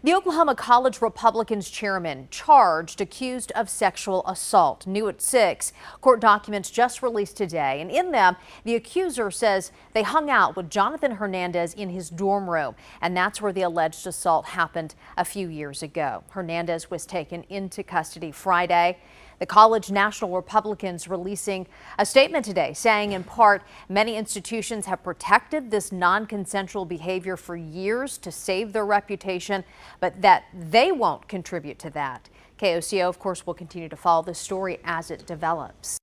The Oklahoma College Republicans chairman charged, accused of sexual assault. New at 6. Court documents just released today, and in them, the accuser says they hung out with Jonathan Hernandez in his dorm room, and that's where the alleged assault happened a few years ago. Hernandez was taken into custody Friday. The College National Republicans releasing a statement today saying in part many institutions have protected this non-consensual behavior for years to save their reputation, but that they won't contribute to that. KOCO, of course, will continue to follow this story as it develops.